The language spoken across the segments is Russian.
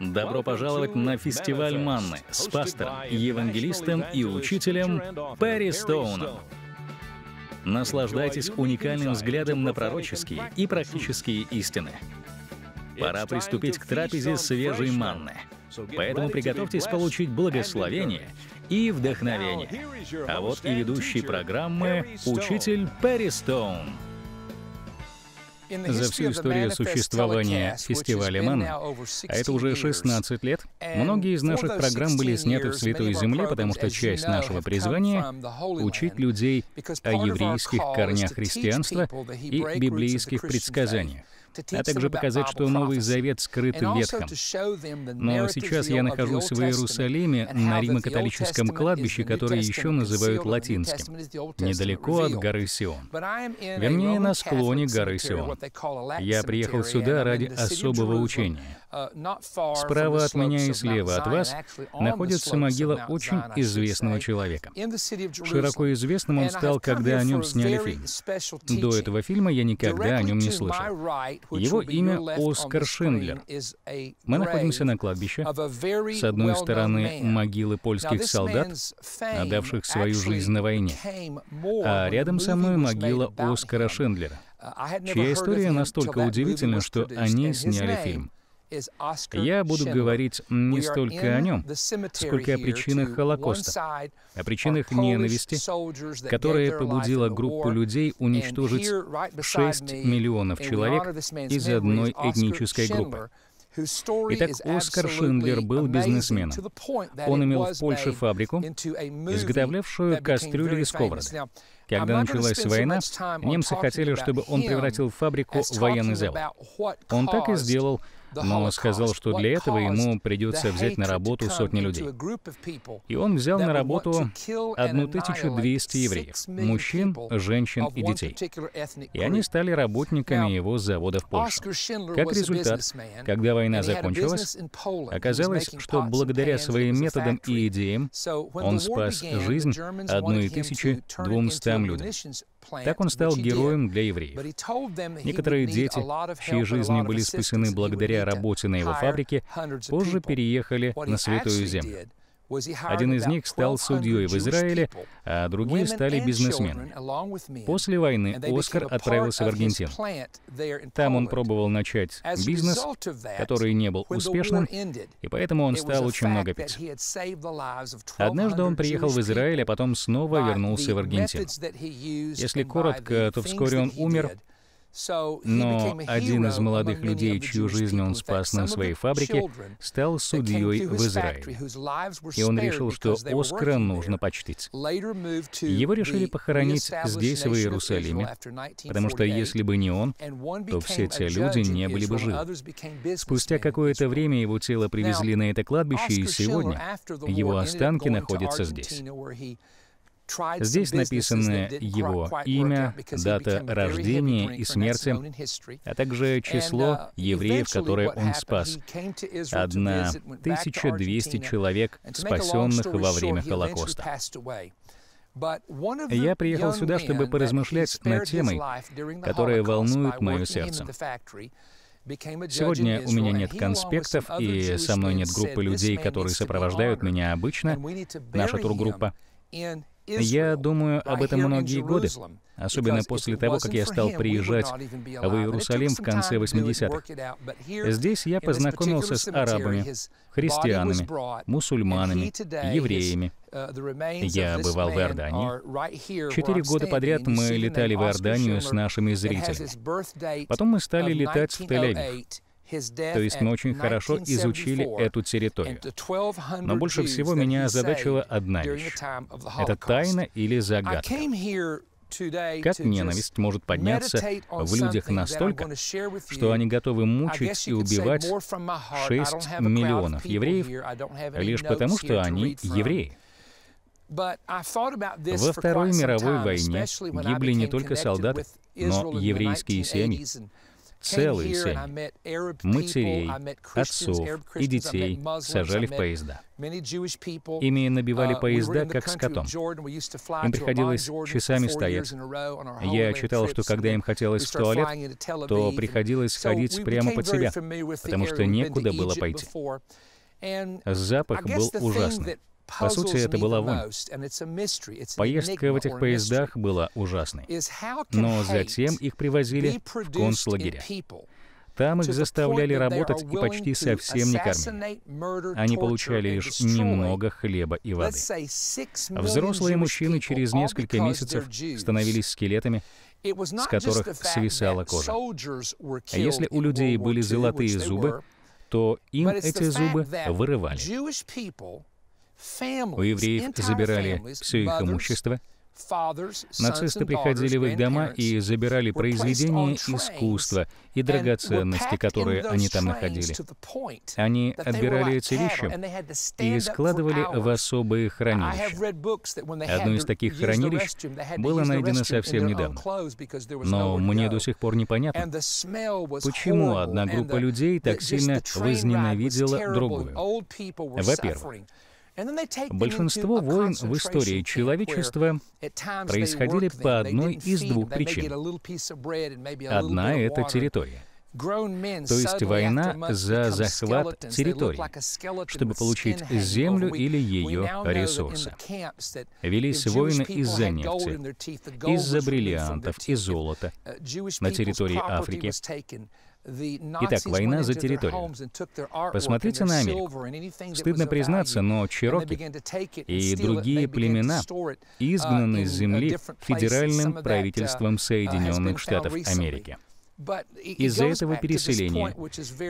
Добро пожаловать на фестиваль Манны с пастором, евангелистом и учителем Перри Стоуном. Наслаждайтесь уникальным взглядом на пророческие и практические истины. Пора приступить к трапезе свежей манны. Поэтому приготовьтесь получить благословение и вдохновение. А вот и ведущий программы учитель Перри Стоун. За всю историю существования фестиваля МАН, а это уже 16 лет, многие из наших программ были сняты в Святой Земле, потому что часть нашего призвания — учить людей о еврейских корнях христианства и библейских предсказаниях а также показать, что Новый Завет скрыт в Ветхом. Но сейчас я нахожусь в Иерусалиме на римо-католическом кладбище, которое еще называют латинским, недалеко от горы Сион. Вернее, на склоне горы Сион. Я приехал сюда ради особого учения. Справа от меня и слева от вас находится могила очень известного человека. Широко известным он стал, когда о нем сняли фильм. До этого фильма я никогда о нем не слышал. Его имя Оскар Шиндлер. Мы находимся на кладбище. С одной стороны могилы польских солдат, отдавших свою жизнь на войне, а рядом со мной могила Оскара Шиндлера, чья история настолько удивительна, что они сняли фильм. Я буду говорить не столько о нем, сколько о причинах Холокоста, о причинах ненависти, которая побудила группу людей уничтожить 6 миллионов человек из одной этнической группы. Итак, Оскар Шиндлер был бизнесменом. Он имел в Польше фабрику, изготовлявшую кастрюли и сковороды. Когда началась война, немцы хотели, чтобы он превратил фабрику в военный завод. Он так и сделал, но сказал, что для этого ему придется взять на работу сотни людей. И он взял на работу 1200 евреев, мужчин, женщин и детей. И они стали работниками его завода в Польше. Как результат, когда война закончилась, оказалось, что благодаря своим методам и идеям он спас жизнь 1200 людям. Так он стал героем для евреев. Некоторые дети, чьи жизни были спасены благодаря работе на его фабрике, позже переехали на Святую Землю. Один из них стал судьей в Израиле, а другие стали бизнесменами. После войны Оскар отправился в Аргентину. Там он пробовал начать бизнес, который не был успешным, и поэтому он стал очень много пить. Однажды он приехал в Израиль, а потом снова вернулся в Аргентину. Если коротко, то вскоре он умер, но один из молодых людей, чью жизнь он спас на своей фабрике, стал судьей в Израиле. И он решил, что Оскара нужно почтить. Его решили похоронить здесь, в Иерусалиме, потому что если бы не он, то все те люди не были бы живы. Спустя какое-то время его тело привезли на это кладбище, и сегодня его останки находятся здесь. Здесь написаны его имя, дата рождения и смерти, а также число uh, евреев, которые он спас. 1200 человек, спасенных во время Холокоста. Я приехал сюда, чтобы поразмышлять над темой, которая волнует мое сердце. Сегодня у меня нет конспектов, и со мной нет группы людей, которые сопровождают меня обычно, наша тургруппа. Я думаю об этом многие годы, особенно после того, как я стал приезжать в Иерусалим в конце 80-х. Здесь я познакомился с арабами, христианами, мусульманами, евреями. Я бывал в Иордании. Четыре года подряд мы летали в Иорданию с нашими зрителями. Потом мы стали летать в Тель-Авив. То есть мы очень хорошо изучили эту территорию. Но больше всего меня озадачила одна вещь. Это тайна или загадка. Как ненависть может подняться в людях настолько, что они готовы мучить и убивать 6 миллионов евреев лишь потому, что они евреи? Во Второй мировой войне гибли не только солдаты, но еврейские семьи. Целые семьи, матерей, отцов и детей сажали в поезда. Ими набивали uh, поезда, как скотом. Им приходилось часами стоять. Я читал, что когда им хотелось в туалет, то приходилось ходить прямо под себя, потому что некуда было пойти. Запах был ужасный. По сути, это была вонь. Поездка в этих поездах была ужасной. Но затем их привозили в концлагеря. Там их заставляли работать и почти совсем не кормили. Они получали лишь немного хлеба и воды. Взрослые мужчины через несколько месяцев становились скелетами, с которых свисала кожа. А если у людей были золотые зубы, то им эти зубы вырывали. У евреев забирали все их имущество, Нацисты приходили в их дома и забирали произведения искусства и драгоценности, которые они там находили. Они отбирали эти вещи и складывали в особые хранилища. Одно из таких хранилищ было найдено совсем недавно. Но мне до сих пор непонятно, почему одна группа людей так сильно возненавидела другую. Во-первых, Большинство войн в истории человечества происходили по одной из двух причин. Одна — это территория. То есть война за захват территории, чтобы получить землю или ее ресурсы. Велись войны из-за нефти, из-за бриллиантов и золота на территории Африки, Итак, война за территорию. Посмотрите на Америку. Стыдно признаться, но чероки и другие племена изгнаны с земли федеральным правительством Соединенных Штатов Америки. Из-за этого переселения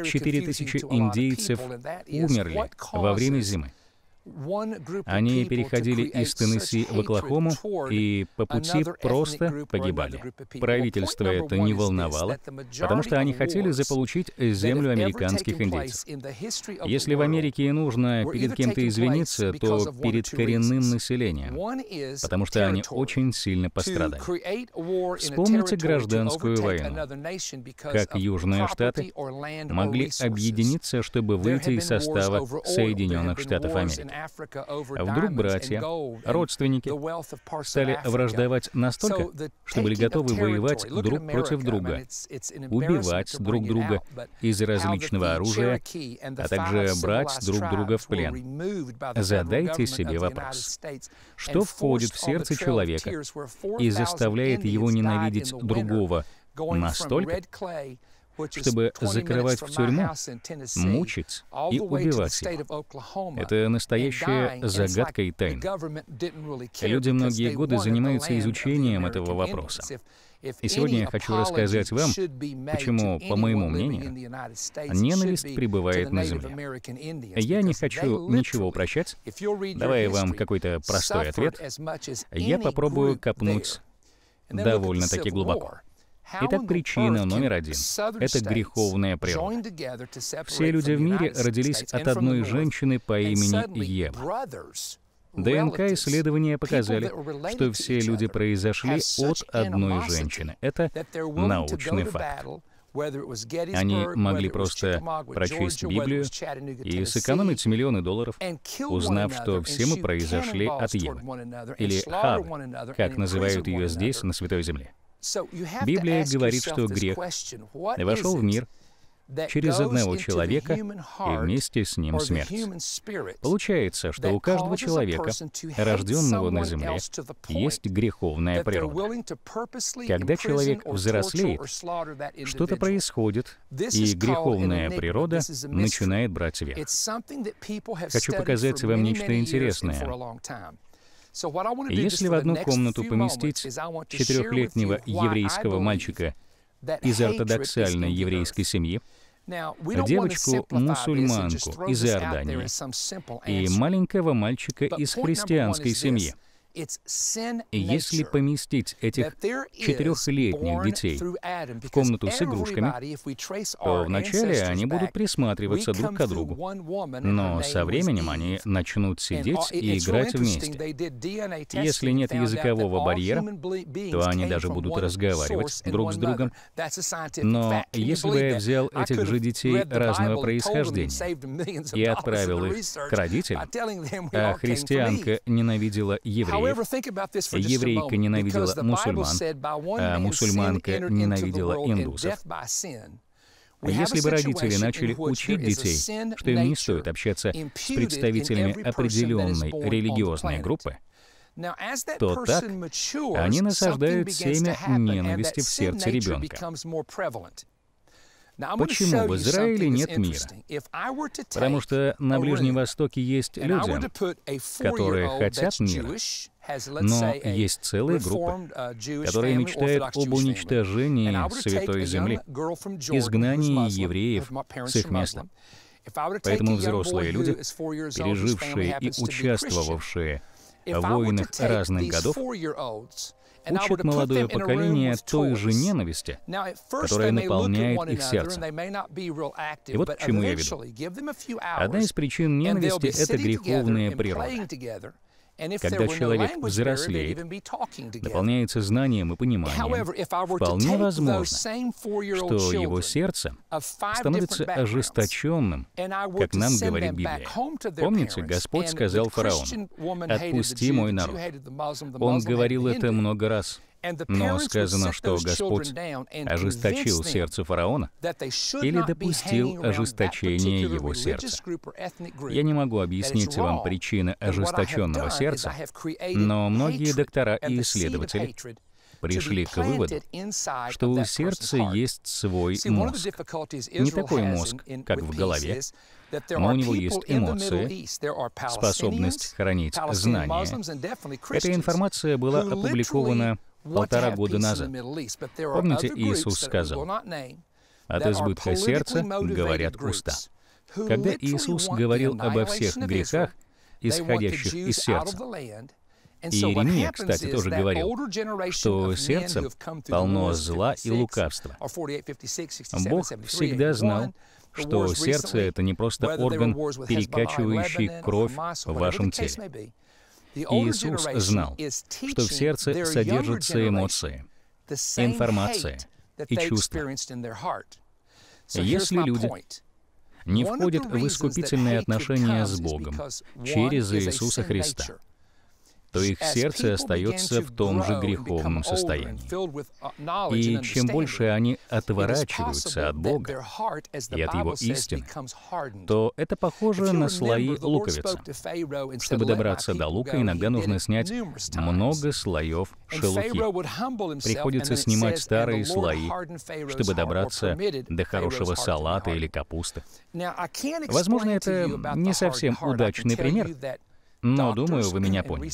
4000 индейцев умерли во время зимы. Они переходили из Теннесси в Оклахому и по пути просто погибали. Правительство это не волновало, потому что они хотели заполучить землю американских индейцев. Если в Америке и нужно перед кем-то извиниться, то перед коренным населением, потому что они очень сильно пострадали. Вспомните гражданскую войну, как Южные Штаты могли объединиться, чтобы выйти из состава Соединенных Штатов Америки. Вдруг братья, родственники стали враждовать настолько, что были готовы воевать друг против друга, убивать друг друга из различного оружия, а также брать друг друга в плен. Задайте себе вопрос. Что входит в сердце человека и заставляет его ненавидеть другого настолько, чтобы закрывать в тюрьму, мучить и убивать его. Это настоящая загадка и тайна. Люди многие годы занимаются изучением этого вопроса. И сегодня я хочу рассказать вам, почему, по моему мнению, ненависть пребывает на земле. Я не хочу ничего прощать. Давай вам какой-то простой ответ. Я попробую копнуть довольно-таки глубоко. Итак, причина номер один — это греховная природа. Все люди в мире родились от одной женщины по имени Ева. ДНК-исследования показали, что все люди произошли от одной женщины. Это научный факт. Они могли просто прочесть Библию и сэкономить миллионы долларов, узнав, что все мы произошли от Евы, или Хавы, как называют ее здесь, на Святой Земле. Библия говорит, что грех вошел в мир через одного человека и вместе с ним смерть. Получается, что у каждого человека, рожденного на земле, есть греховная природа. Когда человек взрослеет, что-то происходит, и греховная природа начинает брать верх. Хочу показать вам нечто интересное. Если в одну комнату поместить четырехлетнего еврейского мальчика из ортодоксальной еврейской семьи, девочку-мусульманку из Иордании и маленького мальчика из христианской семьи, И если поместить этих четырехлетних детей в комнату с игрушками, то вначале они будут присматриваться друг к другу. Но со временем они начнут сидеть и играть вместе. Если нет языкового барьера, то они даже будут разговаривать друг с другом. Но если бы я взял этих же детей разного происхождения и отправил их к родителям, а христианка ненавидела евреев, еврейка ненавидела мусульман, а мусульманка ненавидела индусов, если бы родители начали учить детей, что им не стоит общаться с представителями определенной религиозной группы, то так они насаждают семя ненависти в сердце ребенка. Почему в Израиле нет мира? Потому что на Ближнем Востоке есть люди, которые хотят мира, но есть целая группа, которая мечтает об уничтожении Святой Земли, изгнании евреев с их места. Поэтому взрослые люди, пережившие и участвовавшие в войнах разных годов, учат молодое поколение той же ненависти, которая наполняет их сердце. И вот к чему я веду. Одна из причин ненависти — это греховная природа. Когда человек взрослеет, наполняется знанием и пониманием, вполне возможно, что его сердце становится ожесточенным, как нам говорит Библия. Помните, Господь сказал фараону, «Отпусти мой народ». Он говорил это много раз. Но сказано, что Господь ожесточил сердце фараона или допустил ожесточение его сердца. Я не могу объяснить вам причины ожесточенного сердца, но многие доктора и исследователи пришли к выводу, что у сердца есть свой мозг. Не такой мозг, как в голове, но у него есть эмоции, способность хранить знания. Эта информация была опубликована полтора года назад. Помните, Иисус сказал, «От избытка сердца говорят уста». Когда Иисус говорил обо всех грехах, исходящих из сердца, и Иеремия, кстати, тоже говорил, что сердце полно зла и лукавства. Бог всегда знал, что сердце — это не просто орган, перекачивающий кровь в вашем теле. Иисус знал, что в сердце содержатся эмоции, информация и чувства. Если люди не входят в искупительные отношения с Богом через Иисуса Христа, то их сердце остается в том же греховном состоянии. Uh, и чем больше они отворачиваются от Бога и от Его истины, то это похоже на слои луковицы. Чтобы добраться до лука, иногда нужно снять много слоев шелухи. Приходится снимать старые слои, чтобы добраться до хорошего салата или капусты. Возможно, это не совсем удачный пример, но, думаю, вы меня поняли.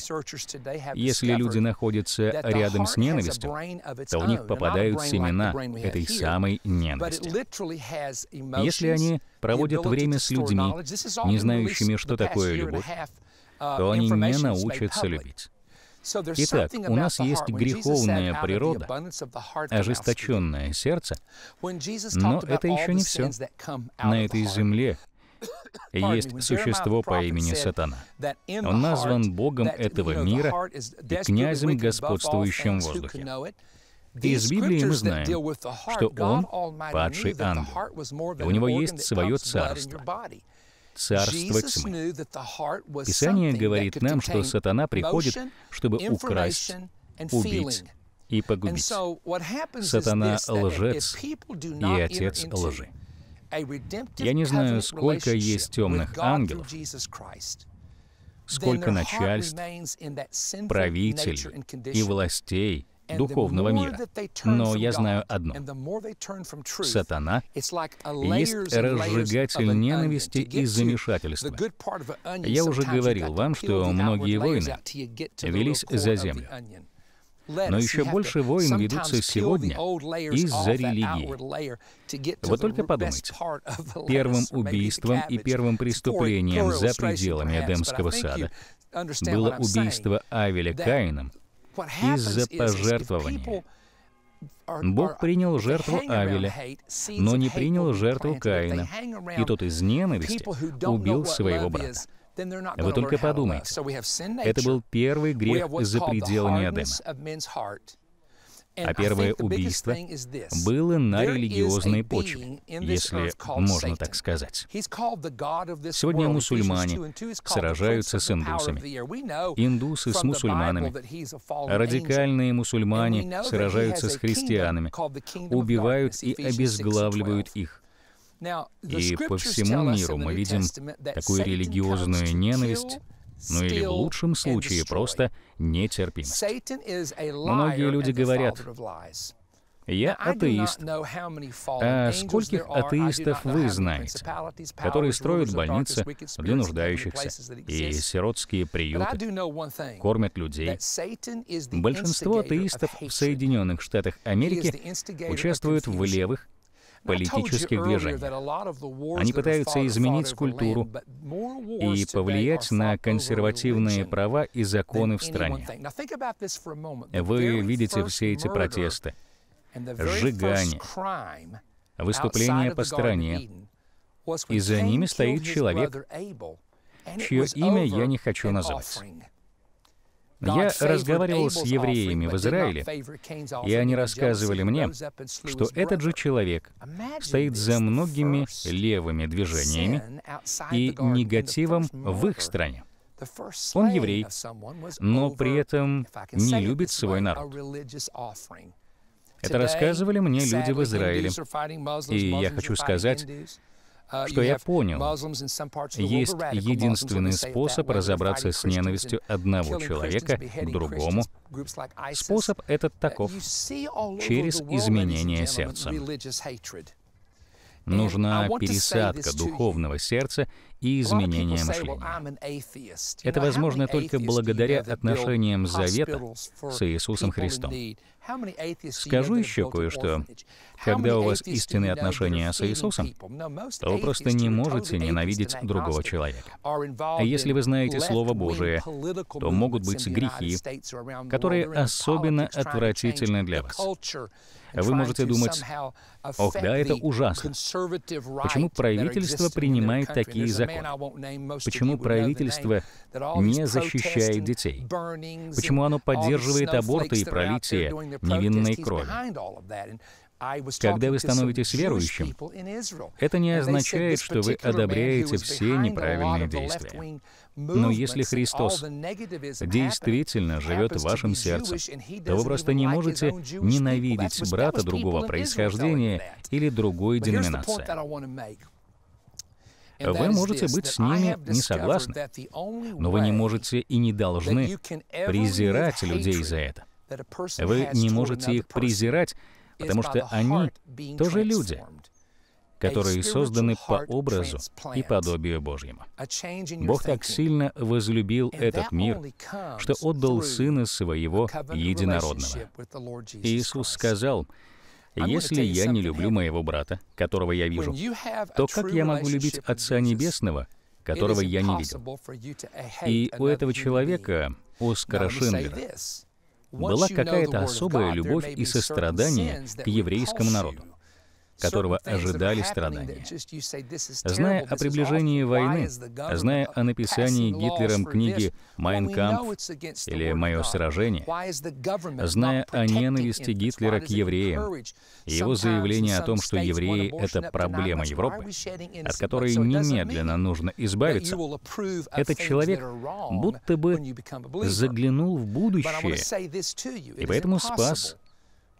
Если люди находятся рядом с ненавистью, то в них попадают семена этой самой ненависти. Если они проводят время с людьми, не знающими, что такое любовь, uh, то они не научатся любить. Итак, у нас есть греховная природа, ожесточенное сердце, но это еще не все. На этой земле есть существо по имени Сатана. Он назван Богом этого мира и князем, господствующим в воздухе. Из Библии мы знаем, что он — падший ангел, и у него есть свое царство — царство тьмы. Писание говорит нам, что сатана приходит, чтобы украсть, убить и погубить. Сатана — лжец и отец лжи. Я не знаю, сколько есть темных ангелов, сколько начальств, правителей и властей духовного мира. Но я знаю одно. Сатана есть разжигатель ненависти и замешательства. Я уже говорил вам, что многие войны велись за землю. Но еще больше войн ведутся сегодня из-за религии. Вы только подумайте. Первым убийством и первым преступлением за пределами Эдемского сада было убийство Авеля Каином из-за пожертвования. Бог принял жертву Авеля, но не принял жертву Каина, и тот из ненависти убил своего брата. Вы только подумайте. Это был первый грех за пределами Эдема. А первое убийство было на религиозной почве, если можно так сказать. Сегодня мусульмане сражаются с индусами, индусы с мусульманами, радикальные мусульмане сражаются с христианами, убивают и обезглавливают их. И по всему миру мы видим такую религиозную ненависть, ну или в лучшем случае просто нетерпимость. Многие люди говорят, я атеист. А скольких атеистов вы знаете, которые строят больницы для нуждающихся и сиротские приюты, кормят людей? Большинство атеистов в Соединенных Штатах Америки участвуют в левых, политических движениях. Они пытаются изменить культуру и повлиять на консервативные права и законы в стране. Вы видите все эти протесты, сжигания, выступления по стране, и за ними стоит человек, чье имя я не хочу называть. Я разговаривал с евреями в Израиле, и они рассказывали мне, что этот же человек стоит за многими левыми движениями и негативом в их стране. Он еврей, но при этом не любит свой народ. Это рассказывали мне люди в Израиле. И я хочу сказать, что я понял, есть единственный способ разобраться с ненавистью одного человека к другому. Способ этот таков — через изменение сердца. Нужна пересадка духовного сердца и изменение мышления. Это возможно только благодаря отношениям завета с Иисусом Христом. Скажу еще кое-что. Когда у вас истинные отношения с Иисусом, то вы просто не можете ненавидеть другого человека. А если вы знаете Слово Божие, то могут быть грехи, которые особенно отвратительны для вас. Вы можете думать, ох, да, это ужасно. Почему правительство принимает такие законы? Почему правительство не защищает детей? Почему оно поддерживает аборты и пролитие невинной крови? Когда вы становитесь верующим, это не означает, что вы одобряете все неправильные действия. Но если Христос действительно живет в вашем сердце, то вы просто не можете ненавидеть брата другого происхождения или другой деноминации. Вы можете быть с ними не согласны, но вы не можете и не должны презирать людей за это. Вы не можете их презирать, потому что они тоже люди, которые созданы по образу и подобию Божьему. Бог так сильно возлюбил этот мир, что отдал Сына Своего Единородного. Иисус сказал, «Если я не люблю моего брата, которого я вижу, то как я могу любить Отца Небесного, которого я не видел?» И у этого человека, Оскара Шиндлера, была какая-то особая любовь и сострадание к еврейскому народу которого ожидали страдания. Зная о приближении войны, зная о написании Гитлером книги «Майн кампф» или «Мое сражение», зная о ненависти Гитлера к евреям, и его заявление о том, что евреи — это проблема Европы, от которой немедленно нужно избавиться, этот человек будто бы заглянул в будущее и поэтому спас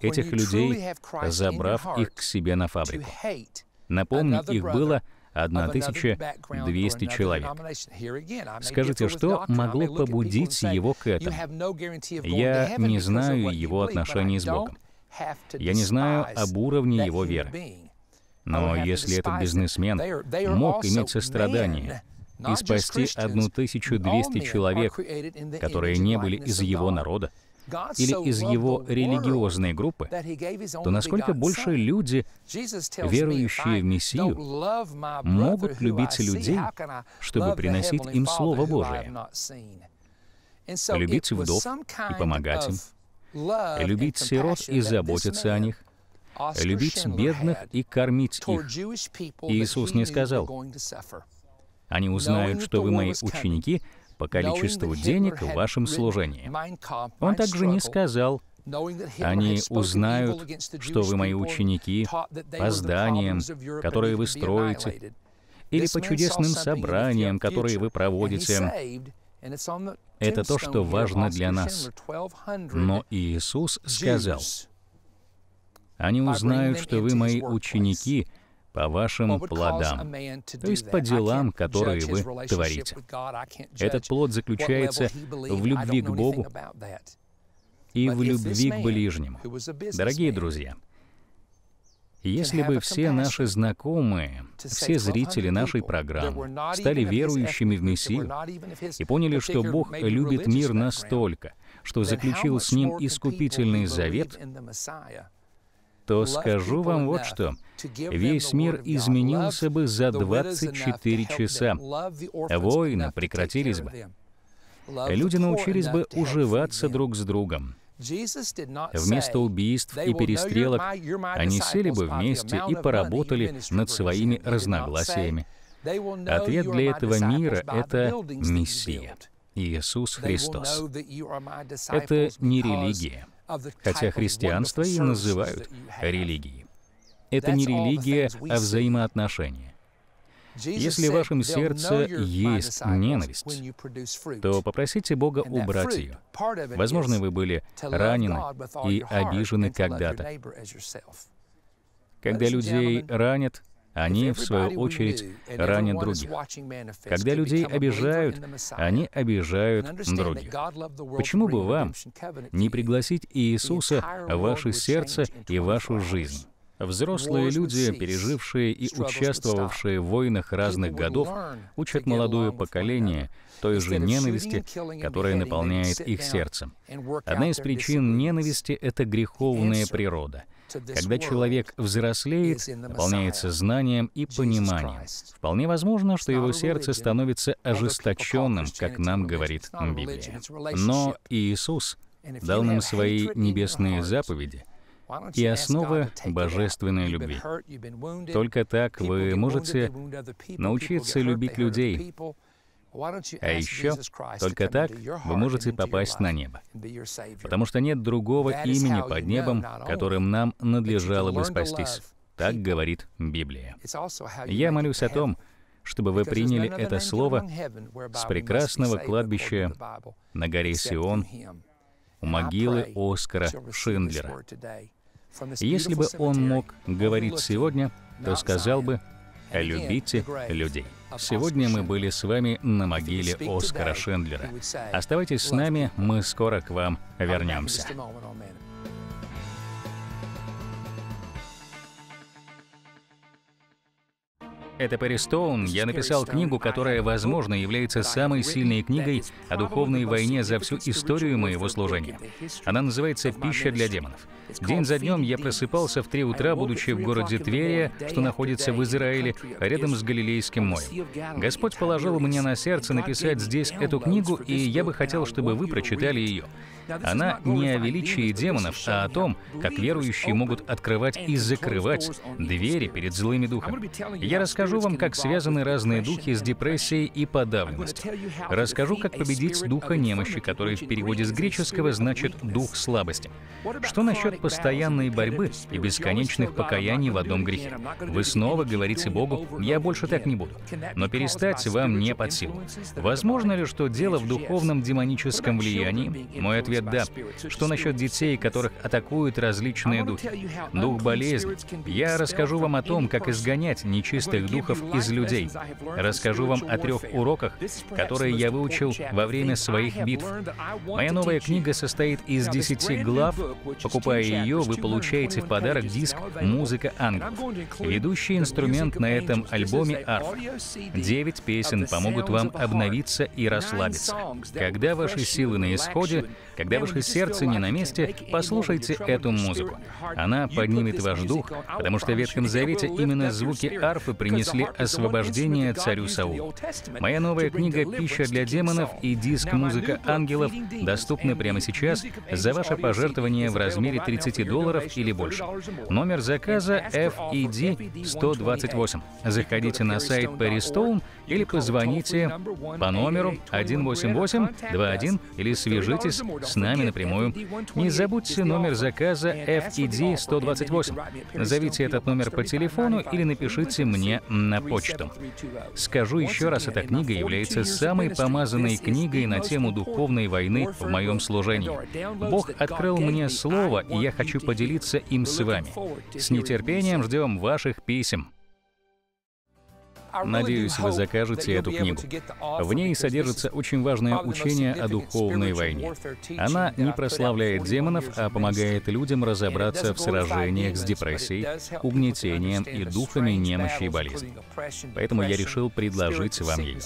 этих людей, забрав их к себе на фабрику. Напомню, их было 1200 человек. Скажите, что могло побудить его к этому? Я не знаю его отношений с Богом. Я не знаю об уровне его веры. Но если этот бизнесмен мог иметь сострадание и спасти 1200 человек, которые не были из его народа, или из его религиозной группы, то насколько больше люди, верующие в Мессию, могут любить людей, чтобы приносить им Слово Божие? любить вдов и помогать им, любить сирот и заботиться о них, любить бедных и кормить их. Иисус не сказал, «Они узнают, что вы мои ученики по количеству денег в вашем служении». Он также не сказал, они узнают, что вы мои ученики по зданиям, которые вы строите, или по чудесным собраниям, которые вы проводите. Это то, что важно для нас. Но Иисус сказал, «Они узнают, что вы мои ученики по вашим плодам, то есть по делам, которые вы творите». Этот плод заключается в любви к Богу и в любви к ближнему. Дорогие друзья, если бы все наши знакомые, все зрители нашей программы стали верующими в Мессию и поняли, что Бог любит мир настолько, что заключил с ним искупительный завет, то скажу вам вот что. Весь мир изменился бы за 24 часа. Войны прекратились бы. Люди научились бы уживаться друг с другом. Вместо убийств и перестрелок они сели бы вместе и поработали над своими разногласиями. Ответ для этого мира — это Мессия, Иисус Христос. Это не религия, хотя христианство и называют религией. Это не религия, а взаимоотношения. Если в вашем сердце есть ненависть, то попросите Бога убрать ее. Возможно, вы были ранены и обижены когда-то. Когда людей ранят, они, в свою очередь, ранят других. Когда людей обижают, они обижают других. Почему бы вам не пригласить Иисуса в ваше сердце и вашу жизнь? Взрослые люди, пережившие и участвовавшие в войнах разных годов, учат молодое поколение той же ненависти, которая наполняет их сердце. Одна из причин ненависти — это греховная природа. Когда человек взрослеет, наполняется знанием и пониманием, вполне возможно, что его сердце становится ожесточенным, как нам говорит Библия. Но Иисус дал нам свои небесные заповеди — и основа божественной любви. Только так вы можете научиться любить людей. А еще только так вы можете попасть на небо. Потому что нет другого имени под небом, которым нам надлежало бы спастись. Так говорит Библия. Я молюсь о том, чтобы вы приняли это слово с прекрасного кладбища на горе Сион, у могилы Оскара Шиндлера. Если бы он мог говорить сегодня, то сказал бы «любите людей». Сегодня мы были с вами на могиле Оскара Шендлера. Оставайтесь с нами, мы скоро к вам вернемся. Это Перри Стоун. Я написал книгу, которая, возможно, является самой сильной книгой о духовной войне за всю историю моего служения. Она называется «Пища для демонов». День за днем я просыпался в 3 утра, будучи в городе Тверия, что находится в Израиле, рядом с Галилейским морем. Господь положил мне на сердце написать здесь эту книгу, и я бы хотел, чтобы вы прочитали ее. Она не о величии демонов, а о том, как верующие могут открывать и закрывать двери перед злыми духами. Я расскажу вам, как связаны разные духи с депрессией и подавленностью. Расскажу, как победить духа немощи, который в переводе с греческого значит «дух слабости». Что насчет постоянной борьбы и бесконечных покаяний в одном грехе? Вы снова говорите Богу, «Я больше так не буду». Но перестать вам не под силу. Возможно ли, что дело в духовном демоническом влиянии? Мой ответ «да». Что насчет детей, которых атакуют различные духи? Дух болезни. Я расскажу вам о том, как изгонять нечистых духов из людей. Расскажу вам о трех уроках, которые я выучил во время своих битв. Моя новая книга состоит из десяти глав. Покупая ее, вы получаете в подарок диск «Музыка ангелов». Ведущий инструмент на этом альбоме — арф. Девять песен помогут вам обновиться и расслабиться. Когда ваши силы на исходе, когда ваше сердце не на месте, послушайте эту музыку. Она поднимет ваш дух, потому что в Ветхом Завете именно звуки арфы принесли принесли освобождение царю Саулу. Моя новая книга «Пища для демонов» и диск «Музыка ангелов» доступны прямо сейчас за ваше пожертвование в размере 30 долларов или больше. Номер заказа FED 128. Заходите на сайт Perry Stone или позвоните по номеру 18821 или свяжитесь с нами напрямую. Не забудьте номер заказа FED 128. Назовите этот номер по телефону или напишите мне на почту. Скажу еще раз, эта книга является самой помазанной книгой на тему духовной войны в моем служении. Бог открыл мне Слово, и я хочу поделиться им с вами. С нетерпением ждем ваших писем. Надеюсь, вы закажете эту книгу. В ней содержится очень важное учение о духовной войне. Она не прославляет демонов, а помогает людям разобраться в сражениях с депрессией, угнетением и духами немощи и болезни. Поэтому я решил предложить вам ее.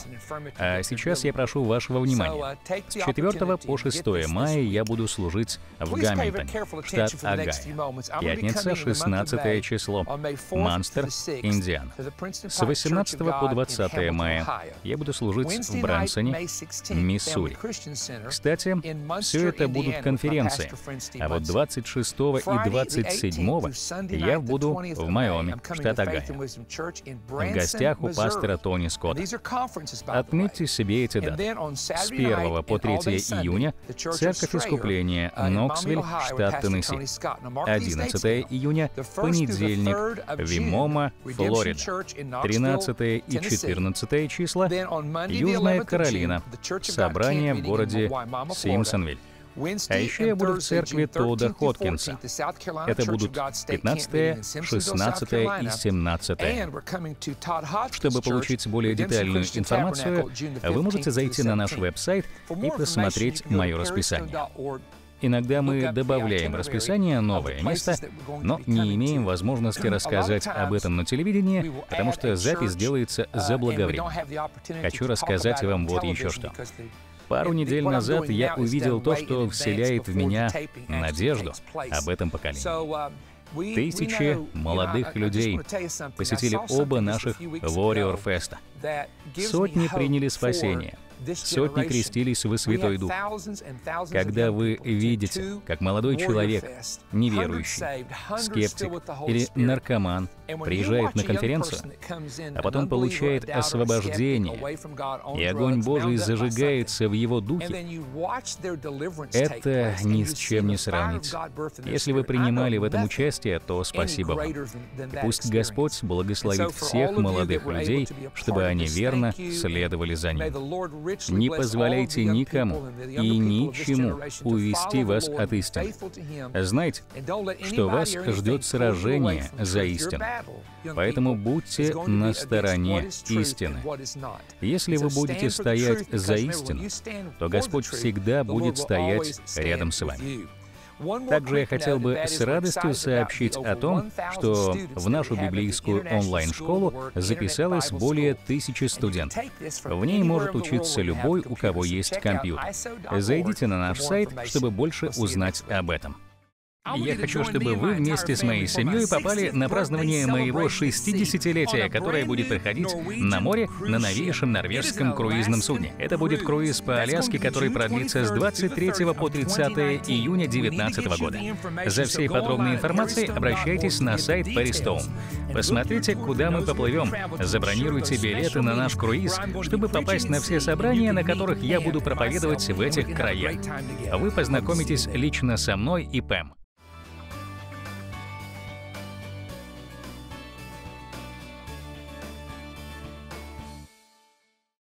А сейчас я прошу вашего внимания. С 4 по 6 мая я буду служить в Гамильтоне, штат Огайо. Пятница, 16 число, Манстер, Индиана. С 18 по 20 мая я буду служить в Брансоне, Миссури. Кстати, все это будут конференции, а вот 26 и 27 я буду в Майами, штат Огайо, в гостях у пастора Тони Скотта. Отметьте себе эти даты. С 1 по 3 июня Церковь Искупления, Ноксвилл, штат Теннесси. 11 июня, понедельник, Вимома, Флорида. 13 и 14 числа Южная Каролина, собрание в городе Симпсонвиль. А еще я буду в церкви Тода Хоткинса. Это будут 15, 16 и 17. Чтобы получить более детальную информацию, вы можете зайти на наш веб-сайт и посмотреть мое расписание. Иногда мы добавляем расписание новое место, но не имеем возможности рассказать об этом на телевидении, потому что запись делается заблаговременно. Хочу рассказать вам вот еще что. Пару недель назад я увидел то, что вселяет в меня надежду об этом поколении. Тысячи молодых людей посетили оба наших Warrior Fest. Сотни приняли спасение — Сотни крестились в Святой Дух. Когда вы видите, как молодой человек, неверующий, скептик или наркоман приезжает на конференцию, а потом получает освобождение, и огонь Божий зажигается в его духе, это ни с чем не сравнить. Если вы принимали в этом участие, то спасибо вам. пусть Господь благословит всех молодых людей, чтобы они верно следовали за Ним. Не позволяйте никому и ничему увести вас от истины. Знайте, что вас ждет сражение за истину. Поэтому будьте на стороне истины. Если вы будете стоять за истину, то Господь всегда будет стоять рядом с вами. Также я хотел бы с радостью сообщить о том, что в нашу библейскую онлайн-школу записалось более тысячи студентов. В ней может учиться любой, у кого есть компьютер. Зайдите на наш сайт, чтобы больше узнать об этом. Я хочу, чтобы вы вместе с моей семьей попали на празднование моего 60-летия, которое будет проходить на море на новейшем норвежском круизном судне. Это будет круиз по Аляске, который продлится с 23 по 30 июня 2019 года. За всей подробной информацией обращайтесь на сайт Paris Посмотрите, куда мы поплывем. Забронируйте билеты на наш круиз, чтобы попасть на все собрания, на которых я буду проповедовать в этих краях. Вы познакомитесь лично со мной и Пэм.